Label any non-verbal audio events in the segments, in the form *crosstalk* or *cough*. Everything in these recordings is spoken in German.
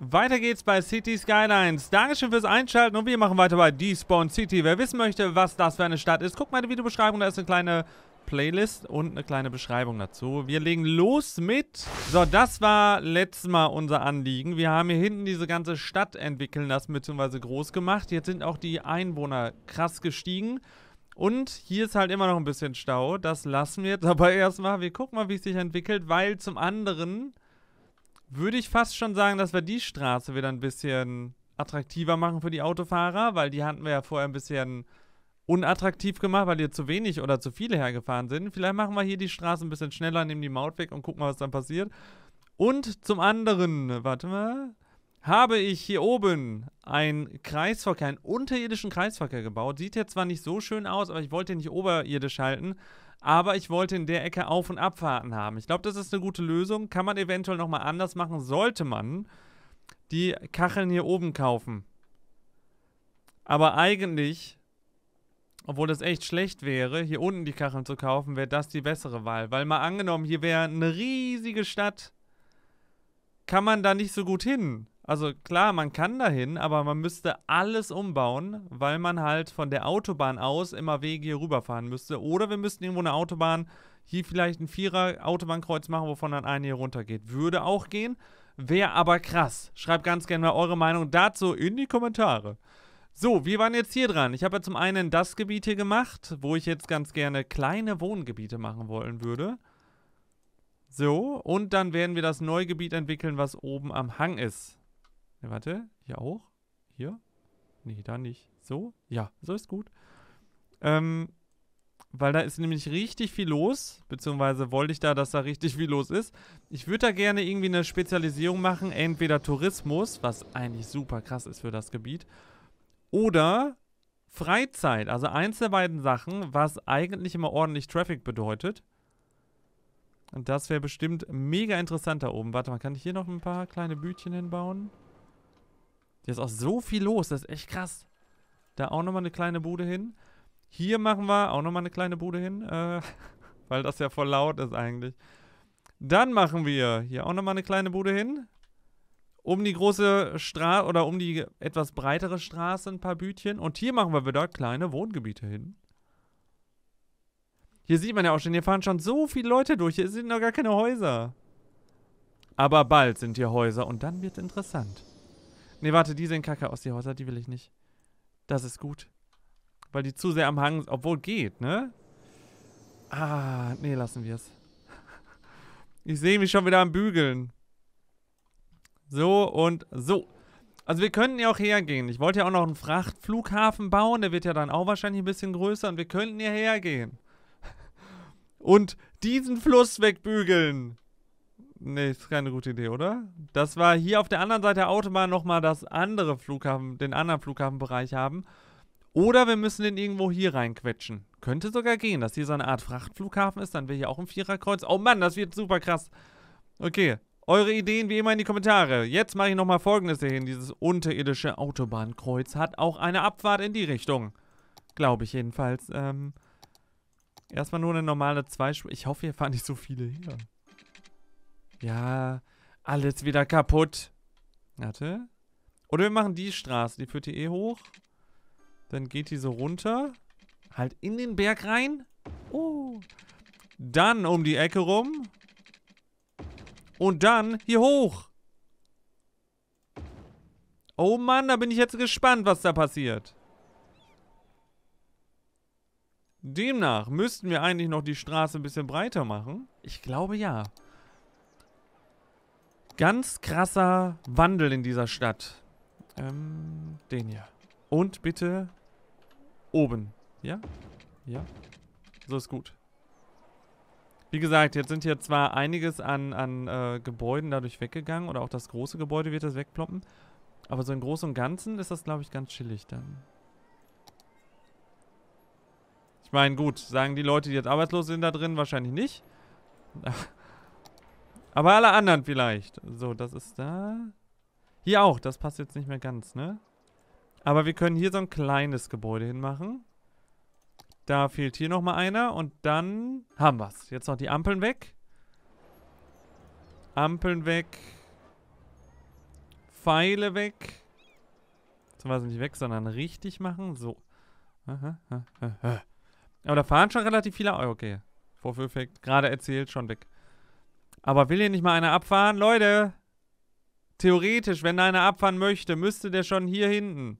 Weiter geht's bei City Skylines. Dankeschön fürs Einschalten und wir machen weiter bei Despawn City. Wer wissen möchte, was das für eine Stadt ist, guckt mal in die Videobeschreibung, da ist eine kleine Playlist und eine kleine Beschreibung dazu. Wir legen los mit... So, das war letztes Mal unser Anliegen. Wir haben hier hinten diese ganze Stadt entwickeln lassen, beziehungsweise groß gemacht. Jetzt sind auch die Einwohner krass gestiegen. Und hier ist halt immer noch ein bisschen Stau. Das lassen wir jetzt *laughs* aber erstmal. Wir gucken mal, wie es sich entwickelt, weil zum anderen würde ich fast schon sagen, dass wir die Straße wieder ein bisschen attraktiver machen für die Autofahrer, weil die hatten wir ja vorher ein bisschen unattraktiv gemacht, weil hier zu wenig oder zu viele hergefahren sind. Vielleicht machen wir hier die Straße ein bisschen schneller, nehmen die Maut weg und gucken mal, was dann passiert. Und zum anderen, warte mal, habe ich hier oben einen Kreisverkehr, einen unterirdischen Kreisverkehr gebaut. Sieht jetzt zwar nicht so schön aus, aber ich wollte ihn nicht oberirdisch halten, aber ich wollte in der Ecke Auf- und Abfahrten haben. Ich glaube, das ist eine gute Lösung. Kann man eventuell nochmal anders machen, sollte man die Kacheln hier oben kaufen. Aber eigentlich, obwohl das echt schlecht wäre, hier unten die Kacheln zu kaufen, wäre das die bessere Wahl. Weil mal angenommen, hier wäre eine riesige Stadt, kann man da nicht so gut hin. Also klar, man kann dahin, aber man müsste alles umbauen, weil man halt von der Autobahn aus immer Wege hier rüberfahren müsste. Oder wir müssten irgendwo eine Autobahn, hier vielleicht ein Vierer-Autobahnkreuz machen, wovon dann eine hier runtergeht. Würde auch gehen, wäre aber krass. Schreibt ganz gerne mal eure Meinung dazu in die Kommentare. So, wir waren jetzt hier dran. Ich habe ja zum einen das Gebiet hier gemacht, wo ich jetzt ganz gerne kleine Wohngebiete machen wollen würde. So, und dann werden wir das neue Gebiet entwickeln, was oben am Hang ist. Ne, warte. Hier auch? Hier? Nee, da nicht. So? Ja, so ist gut. Ähm, weil da ist nämlich richtig viel los, beziehungsweise wollte ich da, dass da richtig viel los ist. Ich würde da gerne irgendwie eine Spezialisierung machen, entweder Tourismus, was eigentlich super krass ist für das Gebiet, oder Freizeit, also eins der beiden Sachen, was eigentlich immer ordentlich Traffic bedeutet. Und das wäre bestimmt mega interessant da oben. Warte mal, kann ich hier noch ein paar kleine Bütchen hinbauen? Hier ist auch so viel los, das ist echt krass. Da auch nochmal eine kleine Bude hin. Hier machen wir auch nochmal eine kleine Bude hin, äh, *laughs* weil das ja voll laut ist eigentlich. Dann machen wir hier auch nochmal eine kleine Bude hin. Um die große Straße oder um die etwas breitere Straße ein paar Bütchen. Und hier machen wir wieder kleine Wohngebiete hin. Hier sieht man ja auch schon, hier fahren schon so viele Leute durch. Hier sind noch gar keine Häuser. Aber bald sind hier Häuser und dann wird es interessant. Ne, warte, die sehen kacke aus, die Häuser, die will ich nicht. Das ist gut. Weil die zu sehr am Hang, obwohl geht, ne? Ah, nee, lassen wir es. Ich sehe mich schon wieder am Bügeln. So und so. Also wir könnten ja auch hergehen. Ich wollte ja auch noch einen Frachtflughafen bauen. Der wird ja dann auch wahrscheinlich ein bisschen größer. Und wir könnten ja hergehen. Und diesen Fluss wegbügeln. Nee, ist keine gute Idee, oder? Das war hier auf der anderen Seite der Autobahn nochmal das andere Flughafen, den anderen Flughafenbereich haben. Oder wir müssen den irgendwo hier reinquetschen. Könnte sogar gehen, dass hier so eine Art Frachtflughafen ist. Dann wäre hier auch ein Viererkreuz. Oh Mann, das wird super krass. Okay, eure Ideen wie immer in die Kommentare. Jetzt mache ich nochmal folgendes hier hin. Dieses unterirdische Autobahnkreuz hat auch eine Abfahrt in die Richtung. Glaube ich jedenfalls. Ähm, erstmal nur eine normale Zweispur. Ich hoffe, hier fahren nicht so viele hier. Ja, alles wieder kaputt. Warte. Oder wir machen die Straße, die führt hier eh hoch. Dann geht die so runter. Halt in den Berg rein. Oh. Dann um die Ecke rum. Und dann hier hoch. Oh Mann, da bin ich jetzt gespannt, was da passiert. Demnach müssten wir eigentlich noch die Straße ein bisschen breiter machen. Ich glaube ja. Ganz krasser Wandel in dieser Stadt. Ähm, den hier. Und bitte oben. Ja? Ja. So ist gut. Wie gesagt, jetzt sind hier zwar einiges an, an äh, Gebäuden dadurch weggegangen. Oder auch das große Gebäude wird das wegploppen. Aber so im Großen und Ganzen ist das, glaube ich, ganz chillig dann. Ich meine, gut, sagen die Leute, die jetzt arbeitslos sind da drin, wahrscheinlich nicht. *laughs* Aber alle anderen vielleicht. So, das ist da. Hier auch. Das passt jetzt nicht mehr ganz, ne? Aber wir können hier so ein kleines Gebäude hinmachen. Da fehlt hier nochmal einer. Und dann haben wir es. Jetzt noch die Ampeln weg. Ampeln weg. Pfeile weg. Beziehungsweise nicht weg, sondern richtig machen. So. Aber da fahren schon relativ viele. Okay. Vorführeffekt. Gerade erzählt, schon weg. Aber will hier nicht mal einer abfahren? Leute! Theoretisch, wenn einer abfahren möchte, müsste der schon hier hinten.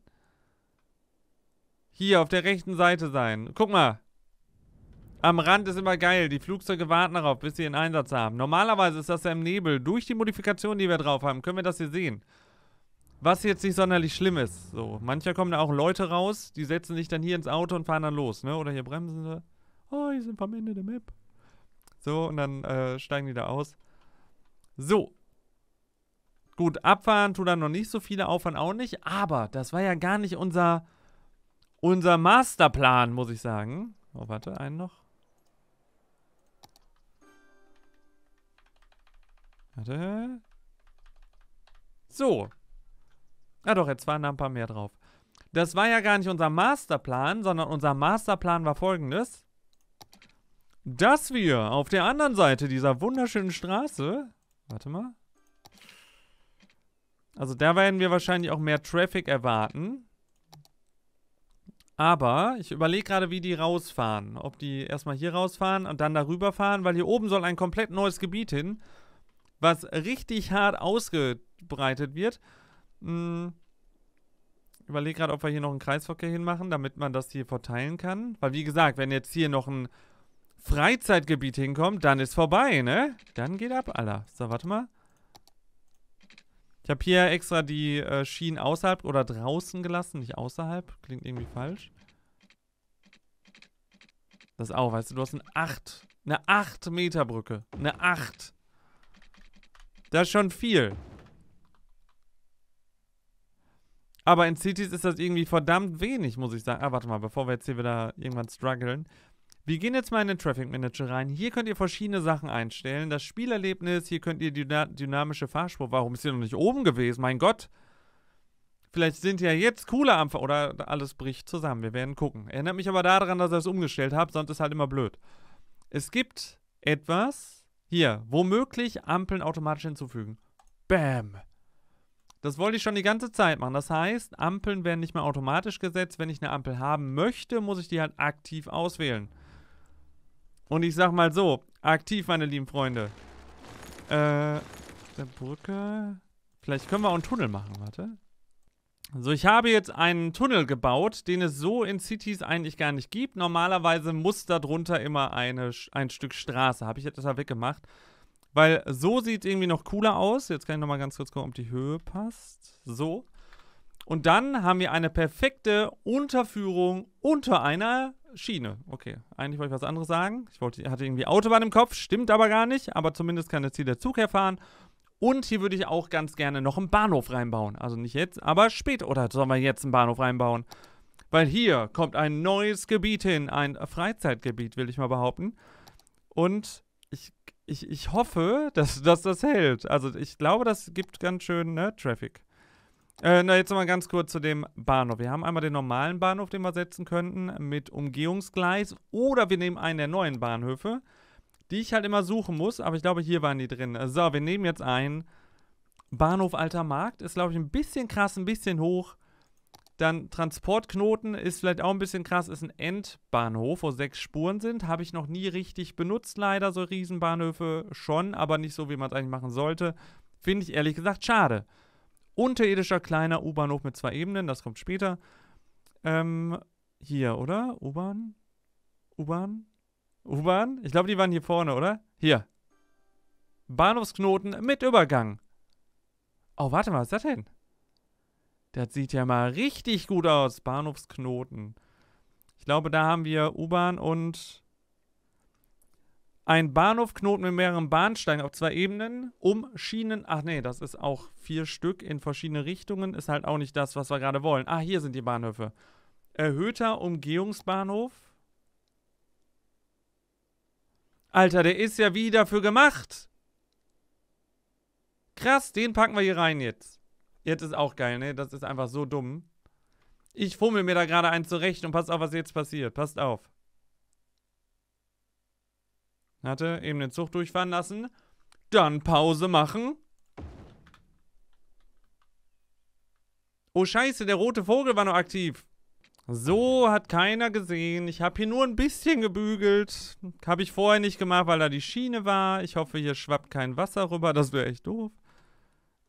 Hier auf der rechten Seite sein. Guck mal. Am Rand ist immer geil. Die Flugzeuge warten darauf, bis sie ihren Einsatz haben. Normalerweise ist das ja im Nebel. Durch die Modifikation, die wir drauf haben, können wir das hier sehen. Was jetzt nicht sonderlich schlimm ist. So, mancher kommen da auch Leute raus, die setzen sich dann hier ins Auto und fahren dann los, ne? Oder hier bremsen sie. Oh, hier sind wir am Ende der Map. So, und dann äh, steigen die da aus. So. Gut, abfahren tut dann noch nicht so viele, auffahren auch nicht. Aber das war ja gar nicht unser, unser Masterplan, muss ich sagen. Oh, warte, einen noch. Warte. So. Ja doch, jetzt waren da ein paar mehr drauf. Das war ja gar nicht unser Masterplan, sondern unser Masterplan war folgendes. Dass wir auf der anderen Seite dieser wunderschönen Straße... Warte mal. Also da werden wir wahrscheinlich auch mehr Traffic erwarten. Aber ich überlege gerade, wie die rausfahren. Ob die erstmal hier rausfahren und dann darüber fahren, weil hier oben soll ein komplett neues Gebiet hin was richtig hart ausgebreitet wird. Hm. Überlege gerade, ob wir hier noch einen Kreisverkehr hinmachen, damit man das hier verteilen kann. Weil wie gesagt, wenn jetzt hier noch ein Freizeitgebiet hinkommt, dann ist vorbei, ne? Dann geht ab, Alter. So, warte mal. Ich habe hier extra die äh, Schienen außerhalb oder draußen gelassen, nicht außerhalb. Klingt irgendwie falsch. Das auch, weißt du, du hast eine 8. Eine 8 Meter Brücke. Eine 8. Das ist schon viel. Aber in Cities ist das irgendwie verdammt wenig, muss ich sagen. Ah, warte mal, bevor wir jetzt hier wieder irgendwann strugglen. Wir gehen jetzt mal in den Traffic Manager rein. Hier könnt ihr verschiedene Sachen einstellen. Das Spielerlebnis, hier könnt ihr die dynamische Fahrspur. Warum ist hier noch nicht oben gewesen? Mein Gott. Vielleicht sind ja jetzt coole Ampfer oder alles bricht zusammen. Wir werden gucken. Erinnert mich aber daran, dass ihr es umgestellt habt, sonst ist halt immer blöd. Es gibt etwas, hier, womöglich Ampeln automatisch hinzufügen. Bam. Das wollte ich schon die ganze Zeit machen. Das heißt, Ampeln werden nicht mehr automatisch gesetzt. Wenn ich eine Ampel haben möchte, muss ich die halt aktiv auswählen. Und ich sag mal so, aktiv, meine lieben Freunde. Äh, der Brücke. Vielleicht können wir auch einen Tunnel machen, warte. So, ich habe jetzt einen Tunnel gebaut, den es so in Cities eigentlich gar nicht gibt. Normalerweise muss darunter immer eine, ein Stück Straße. Habe ich jetzt deshalb weggemacht. Weil so sieht irgendwie noch cooler aus. Jetzt kann ich nochmal ganz kurz gucken, ob die Höhe passt. So. Und dann haben wir eine perfekte Unterführung unter einer Schiene. Okay, eigentlich wollte ich was anderes sagen. Ich wollte, hatte irgendwie Autobahn im Kopf, stimmt aber gar nicht. Aber zumindest kann jetzt hier der Zug herfahren. Und hier würde ich auch ganz gerne noch einen Bahnhof reinbauen. Also nicht jetzt, aber später. Oder sollen wir jetzt einen Bahnhof reinbauen? Weil hier kommt ein neues Gebiet hin. Ein Freizeitgebiet, will ich mal behaupten. Und ich, ich, ich hoffe, dass, dass das hält. Also ich glaube, das gibt ganz schön ne, Traffic. Äh, na, jetzt nochmal ganz kurz zu dem Bahnhof. Wir haben einmal den normalen Bahnhof, den wir setzen könnten, mit Umgehungsgleis. Oder wir nehmen einen der neuen Bahnhöfe die ich halt immer suchen muss, aber ich glaube, hier waren die drin. So, wir nehmen jetzt ein. Bahnhof Alter Markt ist, glaube ich, ein bisschen krass, ein bisschen hoch. Dann Transportknoten ist vielleicht auch ein bisschen krass, ist ein Endbahnhof, wo sechs Spuren sind. Habe ich noch nie richtig benutzt, leider, so Riesenbahnhöfe schon, aber nicht so, wie man es eigentlich machen sollte. Finde ich ehrlich gesagt schade. Unterirdischer kleiner U-Bahnhof mit zwei Ebenen, das kommt später. Ähm, hier, oder? U-Bahn? U-Bahn? U-Bahn? Ich glaube, die waren hier vorne, oder? Hier. Bahnhofsknoten mit Übergang. Oh, warte mal, was ist das denn? Das sieht ja mal richtig gut aus. Bahnhofsknoten. Ich glaube, da haben wir U-Bahn und ein Bahnhofknoten mit mehreren Bahnsteigen auf zwei Ebenen, um Schienen. Ach nee, das ist auch vier Stück in verschiedene Richtungen. Ist halt auch nicht das, was wir gerade wollen. Ah, hier sind die Bahnhöfe. Erhöhter Umgehungsbahnhof. Alter, der ist ja wie dafür gemacht. Krass, den packen wir hier rein jetzt. Jetzt ist auch geil, ne? Das ist einfach so dumm. Ich fummel mir da gerade einen zurecht und passt auf, was jetzt passiert. Passt auf. Hatte eben den Zug durchfahren lassen. Dann Pause machen. Oh scheiße, der rote Vogel war noch aktiv. So, hat keiner gesehen. Ich habe hier nur ein bisschen gebügelt. Habe ich vorher nicht gemacht, weil da die Schiene war. Ich hoffe, hier schwappt kein Wasser rüber. Das wäre echt doof.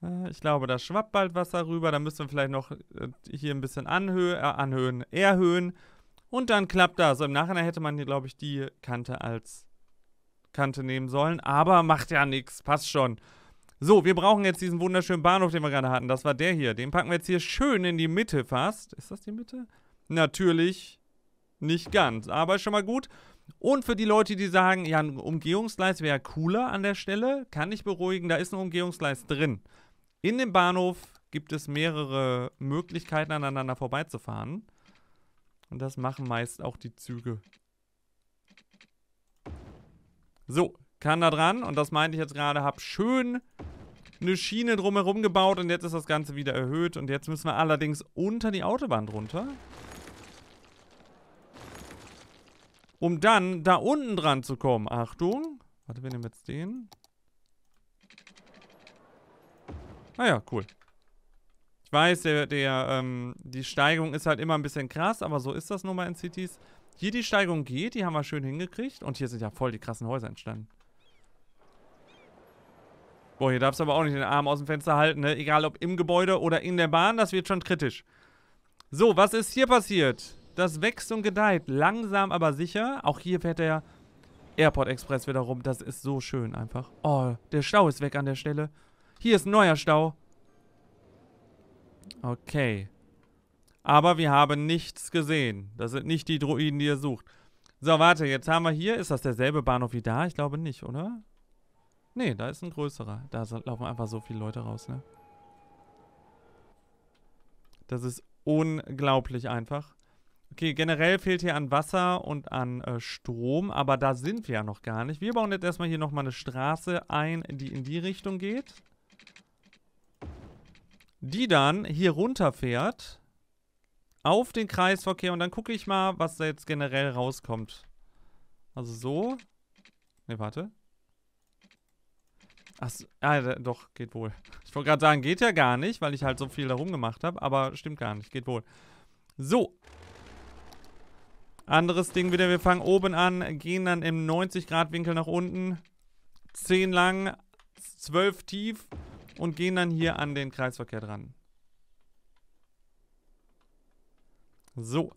Äh, ich glaube, da schwappt bald Wasser rüber. Da müssen wir vielleicht noch äh, hier ein bisschen anhö äh, anhöhen, erhöhen. Und dann klappt das. Im Nachhinein hätte man hier, glaube ich, die Kante als Kante nehmen sollen. Aber macht ja nichts. Passt schon. So, wir brauchen jetzt diesen wunderschönen Bahnhof, den wir gerade hatten. Das war der hier. Den packen wir jetzt hier schön in die Mitte fast. Ist das die Mitte? Natürlich nicht ganz, aber schon mal gut. Und für die Leute, die sagen, ja, ein Umgehungsgleis wäre cooler an der Stelle, kann ich beruhigen, da ist ein Umgehungsgleis drin. In dem Bahnhof gibt es mehrere Möglichkeiten, aneinander vorbeizufahren. Und das machen meist auch die Züge. So, kann da dran. Und das meinte ich jetzt gerade, habe schön eine Schiene drumherum gebaut und jetzt ist das Ganze wieder erhöht. Und jetzt müssen wir allerdings unter die Autobahn drunter. Um dann da unten dran zu kommen. Achtung. Warte, wir nehmen jetzt den. Ah ja, cool. Ich weiß, der, der, ähm, die Steigung ist halt immer ein bisschen krass, aber so ist das nun mal in Cities. Hier die Steigung geht, die haben wir schön hingekriegt. Und hier sind ja voll die krassen Häuser entstanden. Boah, hier darfst du aber auch nicht den Arm aus dem Fenster halten, ne? Egal ob im Gebäude oder in der Bahn, das wird schon kritisch. So, was ist hier passiert? Das wächst und gedeiht. Langsam, aber sicher. Auch hier fährt der Airport Express wieder rum. Das ist so schön einfach. Oh, der Stau ist weg an der Stelle. Hier ist ein neuer Stau. Okay. Aber wir haben nichts gesehen. Das sind nicht die Droiden, die ihr sucht. So, warte, jetzt haben wir hier. Ist das derselbe Bahnhof wie da? Ich glaube nicht, oder? Nee, da ist ein größerer. Da laufen einfach so viele Leute raus, ne? Das ist unglaublich einfach. Okay, generell fehlt hier an Wasser und an äh, Strom, aber da sind wir ja noch gar nicht. Wir bauen jetzt erstmal hier nochmal eine Straße ein, die in die Richtung geht. Die dann hier runterfährt auf den Kreisverkehr und dann gucke ich mal, was da jetzt generell rauskommt. Also so. Ne, warte. Ach, ah, doch, geht wohl. *laughs* Ich wollte gerade sagen, geht ja gar nicht, weil ich halt so viel darum gemacht habe, aber stimmt gar nicht, geht wohl. So, anderes Ding wieder, wir fangen oben an, gehen dann im 90-Grad-Winkel nach unten. 10 lang, 12 tief und gehen dann hier an den Kreisverkehr dran. So.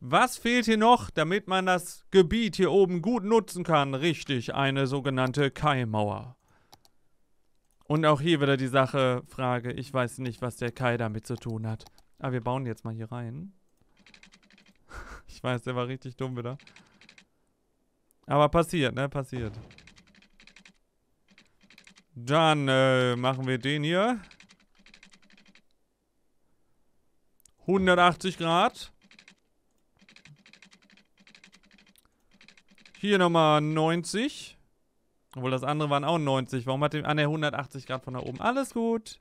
Was fehlt hier noch, damit man das Gebiet hier oben gut nutzen kann? Richtig, eine sogenannte Kai-Mauer. Und auch hier wieder die Sache, Frage, ich weiß nicht, was der Kai damit zu tun hat. Aber wir bauen jetzt mal hier rein. *laughs* Ich weiß, der war richtig dumm wieder. Aber passiert, ne? Passiert. Dann äh, machen wir den hier. 180 Grad. Hier nochmal 90. Obwohl das andere waren auch 90. Warum hat der... Ah, ne, 180 Grad von da oben. Alles gut.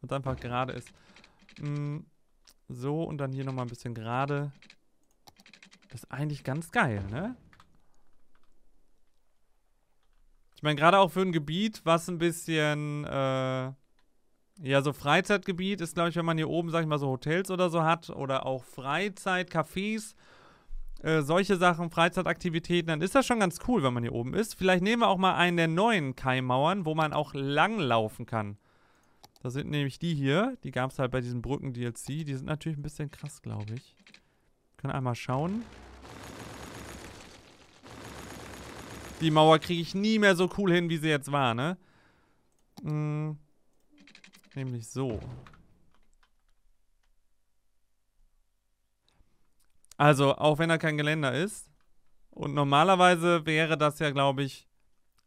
Und einfach gerade ist. Mm, so, und dann hier nochmal ein bisschen gerade. Das ist eigentlich ganz geil, ne? Ich meine, gerade auch für ein Gebiet, was ein bisschen, äh, ja, so Freizeitgebiet ist, glaube ich, wenn man hier oben, sag ich mal, so Hotels oder so hat oder auch Freizeitcafés, äh, solche Sachen, Freizeitaktivitäten, dann ist das schon ganz cool, wenn man hier oben ist. Vielleicht nehmen wir auch mal einen der neuen Keimauern, wo man auch langlaufen kann. Das sind nämlich die hier. Die gab es halt bei diesem Brücken-DLC. Die sind natürlich ein bisschen krass, glaube ich. Können einmal schauen. Die Mauer kriege ich nie mehr so cool hin, wie sie jetzt war, ne? Hm. Nämlich so. Also, auch wenn da kein Geländer ist. Und normalerweise wäre das ja, glaube ich,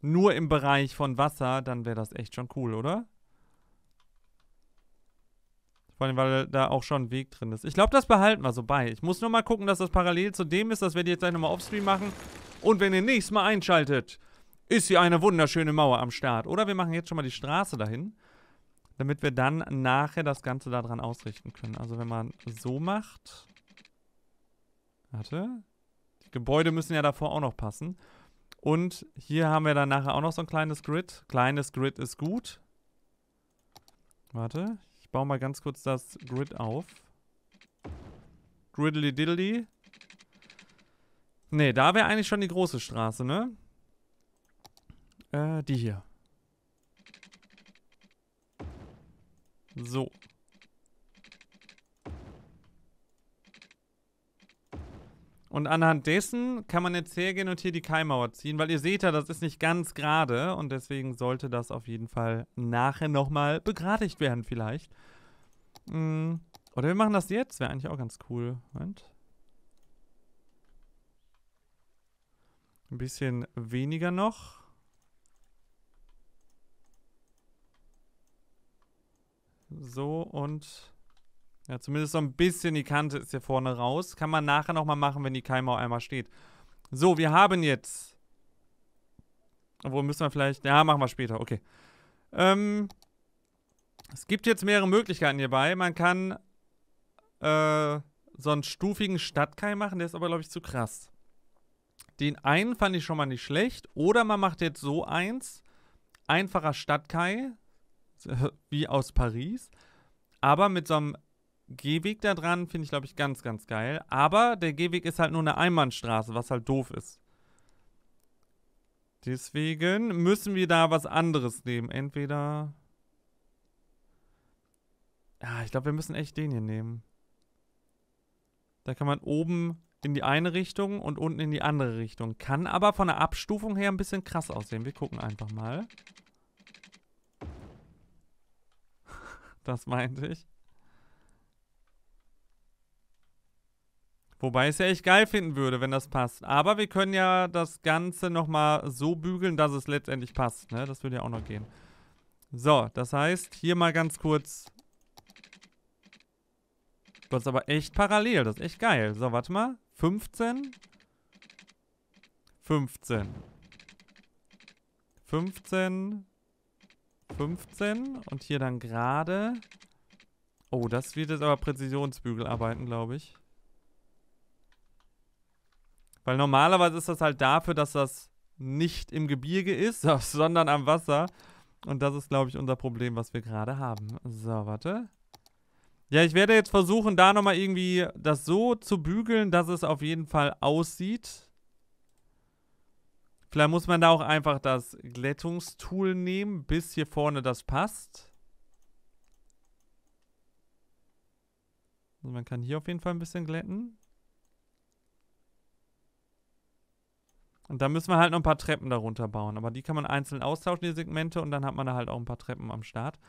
nur im Bereich von Wasser. Dann wäre das echt schon cool, oder? Vor allem, weil da auch schon ein Weg drin ist. Ich glaube, das behalten wir so bei. Ich muss nur mal gucken, dass das parallel zu dem ist. Das werde ich jetzt gleich nochmal offstream machen. Und wenn ihr nächstes Mal einschaltet, ist hier eine wunderschöne Mauer am Start. Oder wir machen jetzt schon mal die Straße dahin. Damit wir dann nachher das Ganze daran ausrichten können. Also wenn man so macht. Warte. Die Gebäude müssen ja davor auch noch passen. Und hier haben wir dann nachher auch noch so ein kleines Grid. Kleines Grid ist gut. Warte Ich baue mal ganz kurz das Grid auf. Griddly diddly. Ne, da wäre eigentlich schon die große Straße, ne? Äh, die hier. So. Und anhand dessen kann man jetzt hergehen und hier die Keimauer ziehen, weil ihr seht ja, das ist nicht ganz gerade und deswegen sollte das auf jeden Fall nachher nochmal begradigt werden vielleicht. Hm. Oder wir machen das jetzt, wäre eigentlich auch ganz cool. Moment. Ein bisschen weniger noch. So und ja, zumindest so ein bisschen die Kante ist hier vorne raus. Kann man nachher nochmal machen, wenn die Keimau einmal steht. So, wir haben jetzt... Obwohl, müssen wir vielleicht... Ja, machen wir später. Okay. Ähm, es gibt jetzt mehrere Möglichkeiten hierbei. Man kann äh, so einen stufigen Stadtkai machen. Der ist aber, glaube ich, zu krass. Den einen fand ich schon mal nicht schlecht. Oder man macht jetzt so eins. Einfacher Stadtkai. *laughs* Wie aus Paris. Aber mit so einem Gehweg da dran finde ich, glaube ich, ganz, ganz geil. Aber der Gehweg ist halt nur eine Einbahnstraße, was halt doof ist. Deswegen müssen wir da was anderes nehmen. Entweder... Ja, ich glaube, wir müssen echt den hier nehmen. Da kann man oben in die eine Richtung und unten in die andere Richtung. Kann aber von der Abstufung her ein bisschen krass aussehen. Wir gucken einfach mal. *laughs* das meinte ich. Wobei ich es ja echt geil finden würde, wenn das passt. Aber wir können ja das Ganze nochmal so bügeln, dass es letztendlich passt. Ne? Das würde ja auch noch gehen. So, das heißt, hier mal ganz kurz. Das ist aber echt parallel. Das ist echt geil. So, warte mal. 15. 15. 15. 15. Und hier dann gerade. Oh, das wird jetzt aber Präzisionsbügel arbeiten, glaube ich. Weil normalerweise ist das halt dafür, dass das nicht im Gebirge ist, *laughs* sondern am Wasser. Und das ist, glaube ich, unser Problem, was wir gerade haben. So, warte. Ja, ich werde jetzt versuchen, da nochmal irgendwie das so zu bügeln, dass es auf jeden Fall aussieht. Vielleicht muss man da auch einfach das Glättungstool nehmen, bis hier vorne das passt. Also man kann hier auf jeden Fall ein bisschen glätten. Und da müssen wir halt noch ein paar Treppen darunter bauen. Aber die kann man einzeln austauschen, die Segmente, und dann hat man da halt auch ein paar Treppen am Start.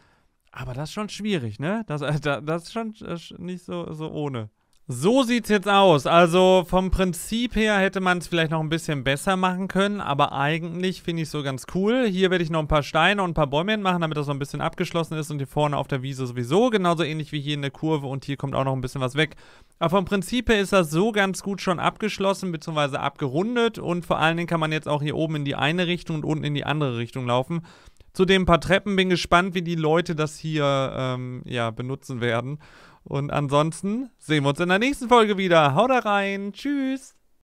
Aber das ist schon schwierig, ne? Das, *laughs* das ist schon äh, nicht so, so ohne. So sieht's jetzt aus. Also vom Prinzip her hätte man es vielleicht noch ein bisschen besser machen können, aber eigentlich finde ich es so ganz cool. Hier werde ich noch ein paar Steine und ein paar Bäume machen, damit das so ein bisschen abgeschlossen ist und hier vorne auf der Wiese sowieso. Genauso ähnlich wie hier in der Kurve und hier kommt auch noch ein bisschen was weg. Aber vom Prinzip her ist das so ganz gut schon abgeschlossen bzw. abgerundet und vor allen Dingen kann man jetzt auch hier oben in die eine Richtung und unten in die andere Richtung laufen. Zudem ein paar Treppen. Bin gespannt, wie die Leute das hier ähm, ja, benutzen werden. Und ansonsten sehen wir uns in der nächsten Folge wieder. Haut rein. Tschüss.